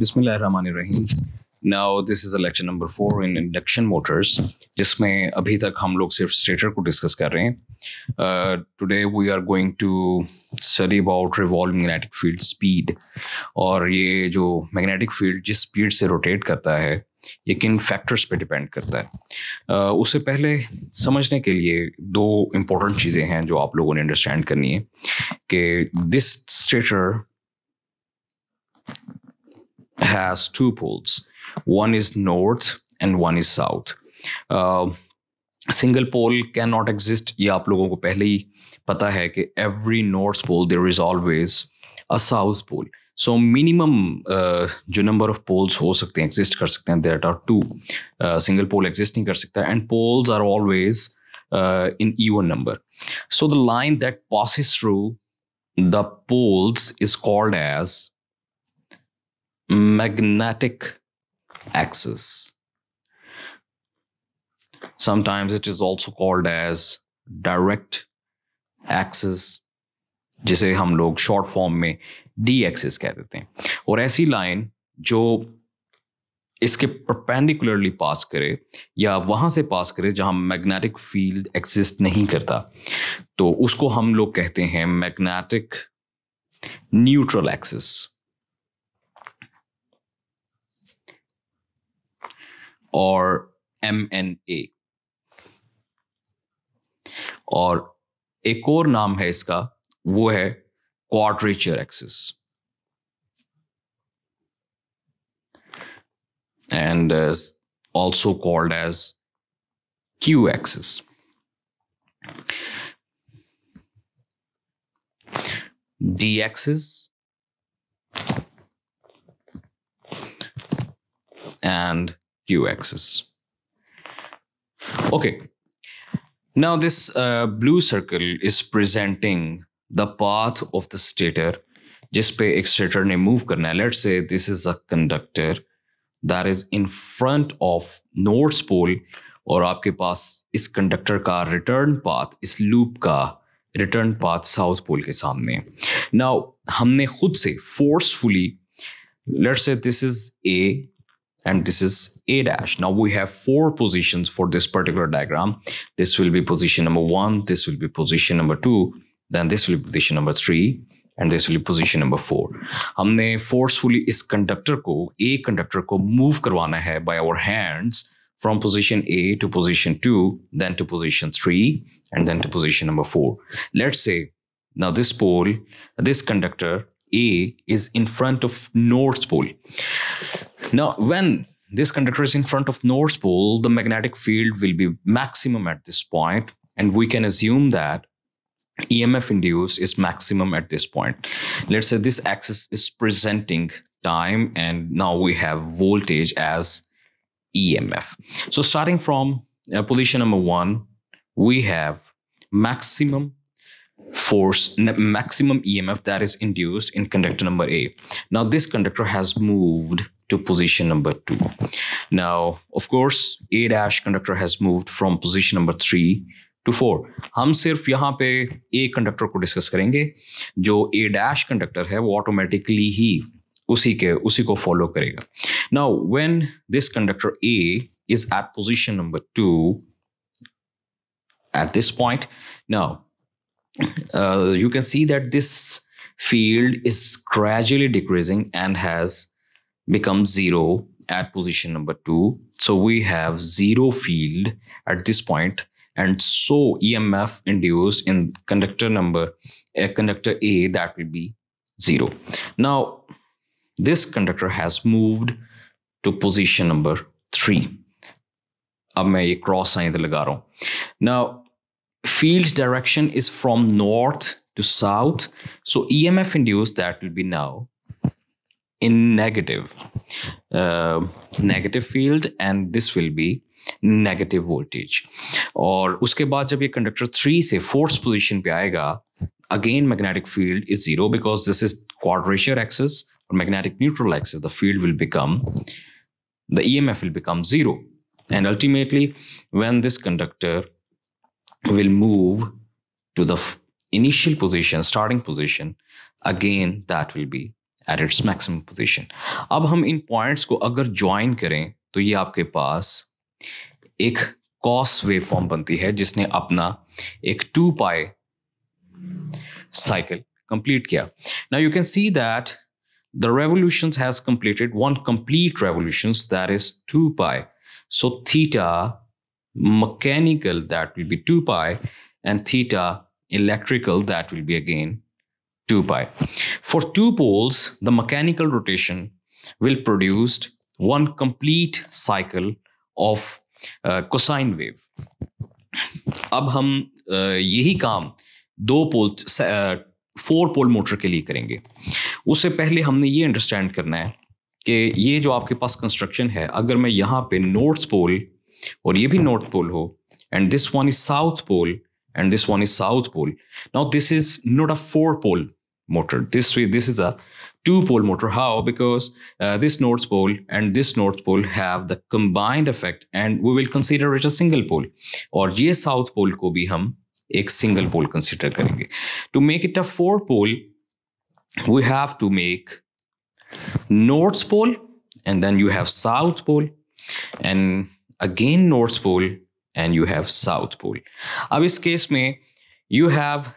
Bismillahirrahmanirrahim. Now this is lecture number four in induction motors, जिसमें अभी तक हम लोग सिर्फ़ स्टेटर को डिस्कस कर रहे हैं। Today we are going to study about revolving magnetic field speed और ये जो मैग्नेटिक फ़ील्ड जिस स्पीड से रोटेट करता है ये किन फैक्टर्स पे डिपेंड करता है। Uh, उससे पहले समझने के लिए दो इम्पोर्टेंट चीज़ें हैं जो आप लोगों ने अंडरस्टैंड करनी है कि this stator has two poles. One is north and one is south. Uh, single pole cannot exist. ये आप लोगों को पहले ही पता है कि every north pole there is always a south pole. So minimum uh, जो number of poles हो सकते हैं exist कर सकते हैं there are two. Uh, single pole exist नहीं कर सकता and poles are always uh, in even number. So the line that passes through the poles is called as magnetic axis. Sometimes it is also called as direct axis, जिसे हम लोग short form में D axis कह देते हैं और ऐसी line जो इसके परपेंडिकुलरली पास करे या वहाँ से पास करे जहाँ मैग्नेटिक फ़ील्ड एग्जिस्ट नहीं करता तो उसको हम लोग कहते हैं magnetic neutral axis और एम एन ए और एक और नाम है इसका वो है quadrature axis and is also called as q axis d axis and q axis. Okay, now this uh, blue circle is presenting the path of the stator जिस पे एक स्टेटर ने मूव करना है। Let's say this is a conductor that is in front of north pole और आपके पास इस कंडक्टर का रिटर्न पाथ इस लूप का रिटर्न पाथ साउथ पोल के सामने नाउ हमने खुद से forcefully let's say this is a and this is A dash. Now we have four positions for this particular diagram. This will be position number one, this will be position number two, then this will be position number three, and this will be position number four. हमने forcefully इस conductor को A conductor को move करवाना है by our hands from position A to position two, then to position three, and then to position number four. Let's say now this pole, this conductor A is in front of north pole. Now, when this conductor is in front of North Pole, the magnetic field will be maximum at this point, and we can assume that EMF induced is maximum at this point. Let's say this axis is presenting time, and now we have voltage as EMF. So starting from uh, position number one, we have maximum force, maximum EMF that is induced in conductor number A. Now this conductor has moved to position number two. Now, of course, A dash conductor has moved from position number three to four. हम सिर्फ़ यहाँ पे A conductor को discuss करेंगे जो A dash conductor है वो automatically ही उसी के उसी को फॉलो करेगा now when this conductor A is at position number 2 at this point now uh, you can see that this field is gradually decreasing and has becomes zero at position number two. So we have zero field at this point, and so EMF induced in conductor number uh, conductor A that will be zero. Now this conductor has moved to position number three. अब मैं ये cross sign इधर लगा रहा हूँ Now field direction is from north to south. So EMF induced that will be now in negative uh, negative field and this will be negative voltage और उसके बाद जब ये कंडक्टर थ्री से फोर्थ पोजीशन पे आएगा again magnetic field is zero because this is quadrature axis or magnetic neutral axis the field will become the emf will become zero and ultimately when this conductor will move to the initial position starting position again that will be at its maximum position अब हम इन points को अगर join करें तो ये आपके पास एक cos wave form बनती है जिसने अपना एक टू पाई साइकिल कंप्लीट किया now you can see that the revolutions has completed one complete revolutions that is 2 pi so theta mechanical that will be 2 pi and theta electrical that will be again 2 pi for two poles the mechanical rotation will produce one complete cycle of uh, cosine wave अब हम uh, यही काम दो पोल four pole motor के लिए करेंगे उससे पहले हमने ये अंडरस्टैंड करना है कि ये जो आपके पास कंस्ट्रक्शन है अगर मैं यहाँ पे नॉर्थ पोल और ये भी नॉर्थ पोल हो and this one is south pole and this one is south pole now this is not a four pole motor this way this is a two pole motor how because uh, this north pole and this north pole have the combined effect and we will consider it a single pole और ये south pole को भी हम एक single pole consider करेंगे to make it a four pole we have to make north pole and then you have south pole and again north pole and you have south pole अब इस case में you have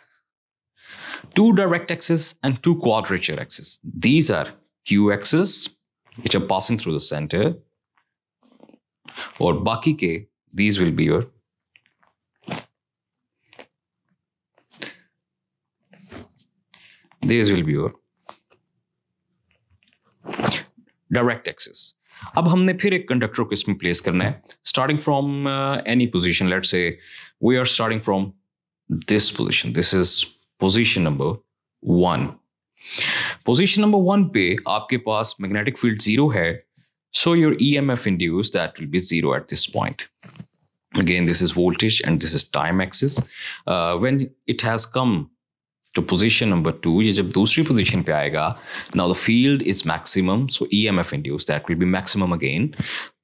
two direct axes and two quadrature axes these are q axes which are passing through the center और बाकी के these will be your these will be your direct axis अब हमने फिर एक कंडक्टर को इसमें प्लेस करना है। Starting from any position let's say we are starting from this position this is position number one position number one पे आपके पास मैग्नेटिक फ़ील्ड ज़ीरो है so your E M F induce that will be zero at this point this is voltage and this is time axis. Uh, when it has come to position number two ये जब दूसरी position पे आएगा now the field is maximum so EMF induced that will be maximum again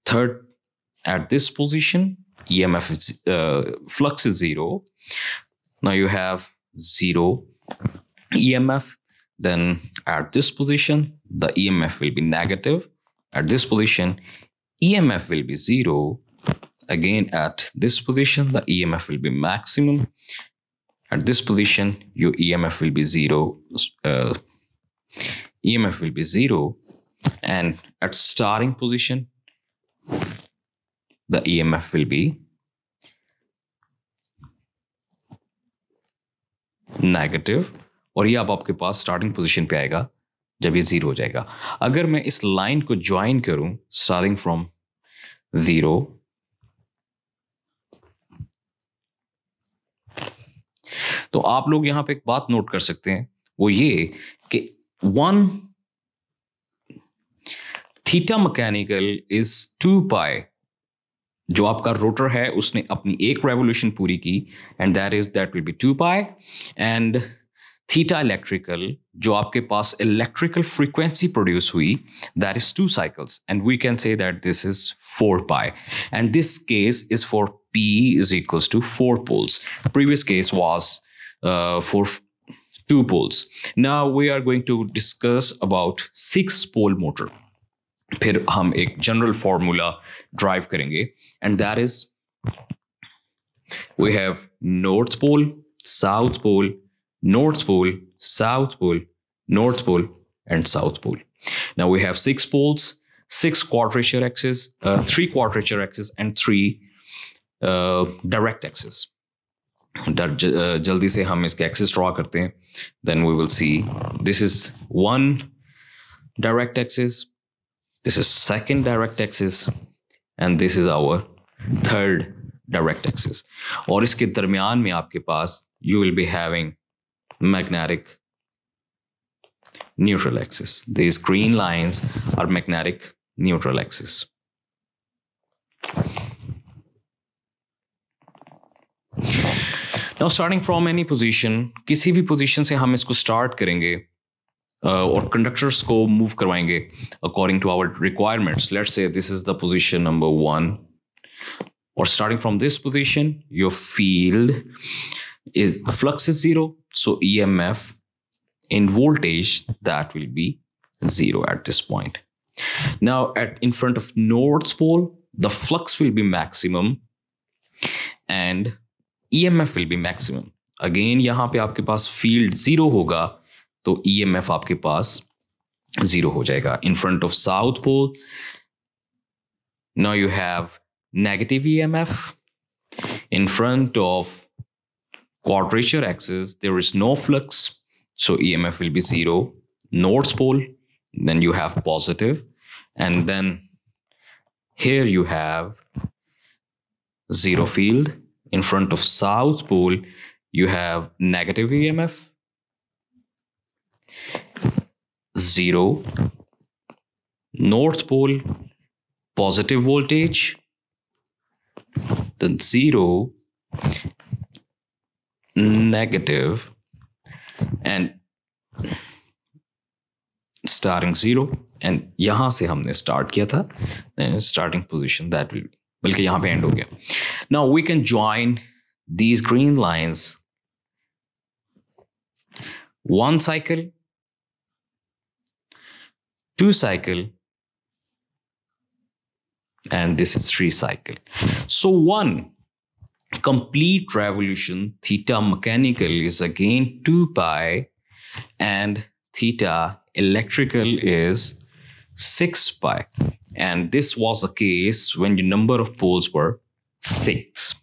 third at this position EMF is uh, flux is zero now you have zero EMF then at this position the EMF will be negative at this position EMF will be zero again at this position the EMF will be maximum at this position your EMF will be zero uh, EMF will be zero and at starting position the EMF will be negative और ये अब आपके पास starting position पे आएगा जब ये zero हो जाएगा अगर मैं इस लाइन को ज्वाइन करूं स्टार्टिंग फ्रॉम जीरो तो आप लोग यहाँ पे एक बात नोट कर सकते हैं, वो ये कि one theta mechanical is two pi जो आपका रोटर है, उसने अपनी एक रेवोल्यूशन पूरी की and that is that will be two pi and theta electrical जो आपके पास इलेक्ट्रिकल फ्रीक्वेंसी प्रोड्यूस हुई that is two cycles and we can say that this is four pi and this case is for P is equals to four poles. Previous case was uh, for two poles. Now we are going to discuss about six pole motor. फिर हम एक general formula drive करेंगे and that is we have north pole south pole north pole south pole north pole and south pole now we have six poles six quadrature axes uh, three quadrature axes and three direct access जल्दी से हम इसके axis draw करते हैं then we will see this is one direct axis this is second direct axis and this is our third direct axis और इसके दरमियान में आपके पास you will be having magnetic neutral axis these green lines are magnetic neutral axis now starting from any position किसी भी position से हम इसको स्टार्ट करेंगे uh, और कंडक्टर्स को मूव करवाएंगे according to our requirements let's say this is the position number one और starting from this position your field is flux is zero so emf in voltage that will be zero at this point. Now, at in front of North Pole, the flux will be maximum and EMF will be maximum. Again, यहाँ पे आपके पास field zero होगा तो EMF आपके पास zero हो जाएगा. In front of South Pole, now you have negative EMF. In front of quadrature axis, there is no flux, so EMF will be zero. North Pole, then you have positive, and then here you have zero field. In front of South Pole, you have negative EMF, zero. North Pole, positive voltage, then zero, negative, and starting zero. And यहां से हमने start किया था starting position that will B बल्कि यहां पे and हो गया now we can join these green lines one cycle, two cycle, and this is three cycle. So one complete revolution theta mechanical is again 2 pi and theta electrical is 6 pi. And this was the case when the number of poles were 6.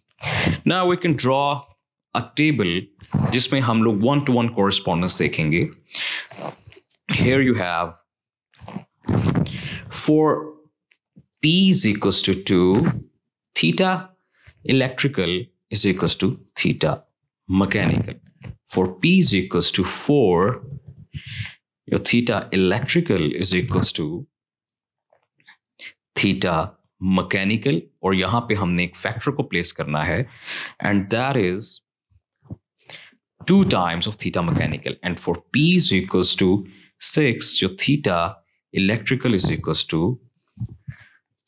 Now we can draw a table जिसमें हम लोग one to one correspondence देखेंगे. Here you have for P is equals to 2, theta electrical is equals to theta mechanical. For P is equals to 4, your theta electrical is equals to theta mechanical और यहाँ पे हमने एक factor को place करना है and that is two times of theta mechanical and for p is equals to 6 your theta electrical is equals to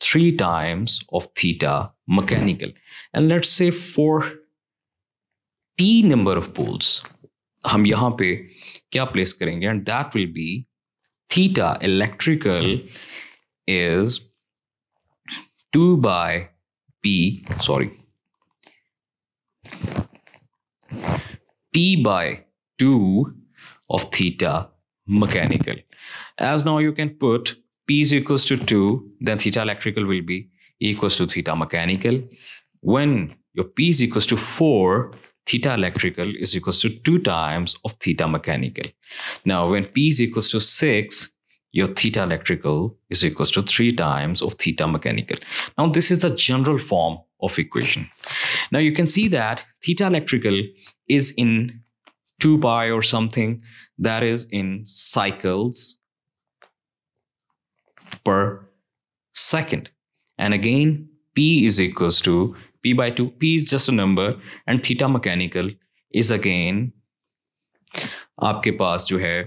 3 times of theta mechanical and let's say for p number of poles हम यहां पे क्या place करेंगे and that will B theta electrical is to by P sorry p by 2 of theta mechanical. As now you can put p is equals to 2, then theta electrical will be equals to theta mechanical. When your p is equals to 4, theta electrical is equals to 2 times of theta mechanical. Now, when P is equals to 6, your theta electrical is equals to 3 times of theta mechanical. Now, this is the general form of equation. Now, you can see that theta electrical is in 2 pi or something that is in cycles per second. And again, P is equals to p by 2 p is just a number and theta mechanical is again आपके पास जो है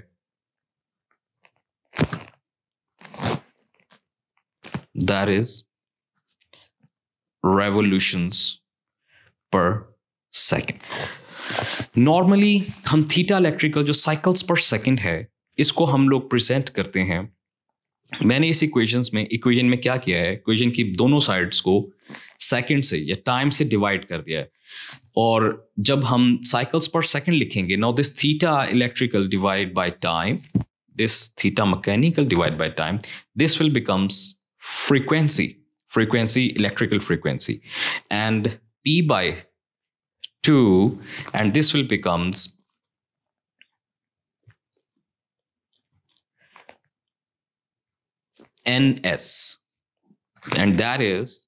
that is revolutions per second normally हम theta electrical जो cycles पर second है इसको हम लोग प्रेजेंट करते हैं मैंने इस इक्वेशंस में इक्वेशन में क्या किया है? इक्वेशन की दोनों साइड्स को सेकंड से या टाइम से डिवाइड कर दिया है। और जब हम साइकिल्स पर सेकंड लिखेंगे now this theta electrical divide by time this theta mechanical divide by time this will becomes frequency frequency electrical frequency and p by 2 and this will becomes ns and that is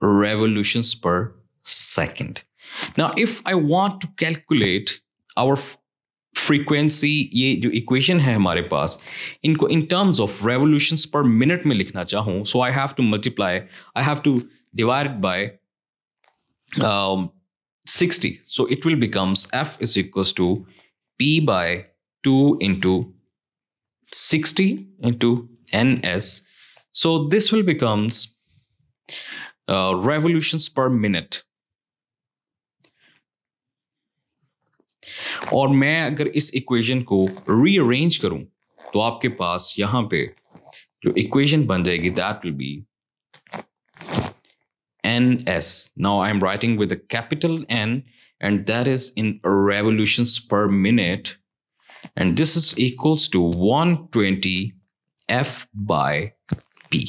revolutions per second. Now, if I want to calculate our frequency ये जो equation है हमारे पास इनको in terms of revolutions per minute में लिखना चाहूँ so I have to multiply I have to divide it by um, 60 so it will becomes f is equals to p by 2 into 60 into ns so this will becomes uh, revolutions per minute. और मैं अगर इस equation को rearrange करूं तो आपके पास यहां पे जो इक्वेशन बन जाएगी that will B ns now i'm writing with a capital n and that is in revolutions per minute and this is equals to 120 f by p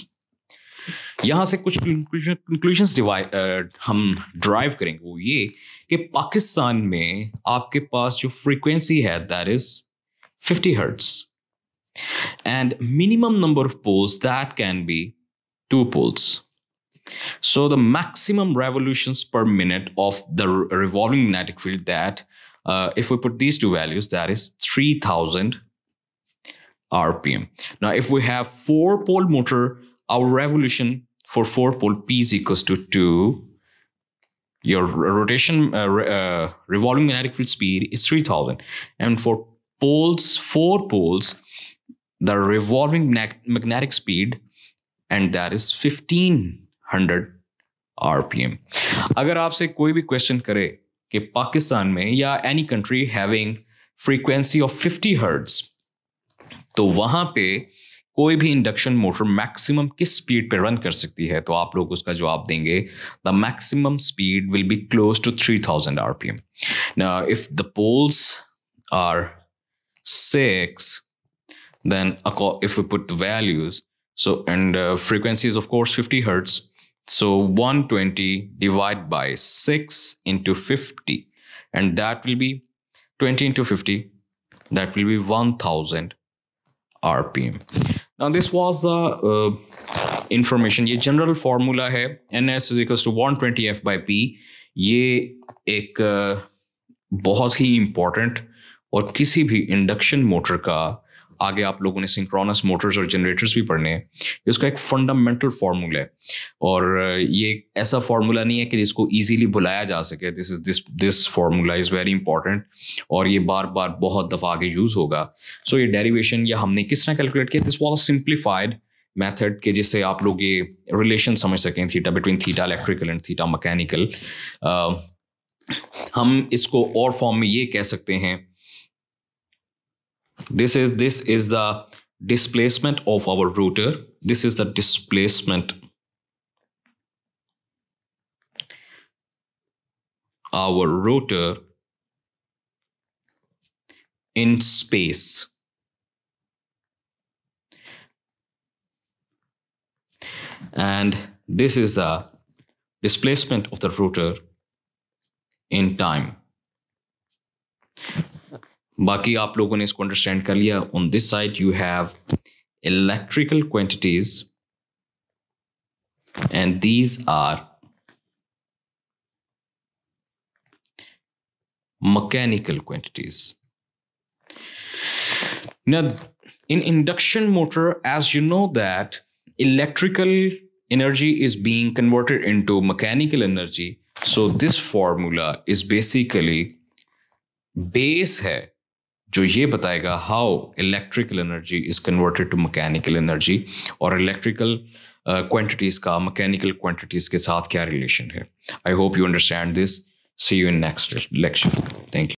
यहां से कुछ कंक्लूजन डिवाइड हम ड्राइव करेंगे वो ये कि पाकिस्तान में आपके पास जो फ्रीक्वेंसी है that is 50 hertz and minimum number of poles that can be two poles so the maximum revolutions per minute of the revolving magnetic field that uh, if we put these two values that is 3000 rpm now if we have four pole motor our revolution for four pole p is equals to 2 your rotation uh, uh, revolving magnetic field speed is 3000 and for poles four poles the revolving magnetic speed and that is 1500 rpm अगर आपसे कोई भी question करे कि पाकिस्तान में या any country having frequency of 50 hertz तो वहाँ पे कोई भी इंडक्शन मोटर मैक्सिमम किस स्पीड पे रन कर सकती है? तो आप लोग उसका जवाब देंगे the maximum speed will be close to 3000 rpm now if the poles are 6 then if we put the values so and uh, frequency is of course 50 hertz so 120 divided by 6 into 50 and that will be 20 into 50 that will be 1000 rpm now this was the uh, information ये general formula है ns is equals to 120 f by p ये एक uh, बहुत ही important और किसी भी induction motor का आगे आप लोगों ने सिंक्रोनस मोटर्स और जनरेटर्स भी पढ़ने हैं। इसका एक फंडामेंटल फार्मूला है। और ये ऐसा फार्मूला नहीं है कि जिसको इजीली बुलाया जा सके। This is this this formula is very important और ये बार बार बहुत दफ़ा आगे यूज़ होगा। सो so, ये डेरिवेशन या हमने किस तरह कैलकुलेट किया दिस वॉज़ सिंप्लीफाइड मेथड के जिससे आप लोग ये रिलेशन समझ सकें। Theta between theta electrical and theta mechanical हम इसको और फॉर्म में ये कह सकते हैं this is this is the displacement of our rotor. This is the displacement our rotor in space. And this is the displacement of the rotor in time बाकी आप लोगों ने इसको अंडरस्टैंड कर लिया on this side you have electrical quantities and these are mechanical quantities. Now, in induction motor, as you know that electrical energy is being converted into mechanical energy. So this formula is basically base है जो ये बताएगा how electrical energy is converted to mechanical energy और electrical quantities का mechanical quantities के साथ क्या relation है। I hope you understand this see you in next lecture thank you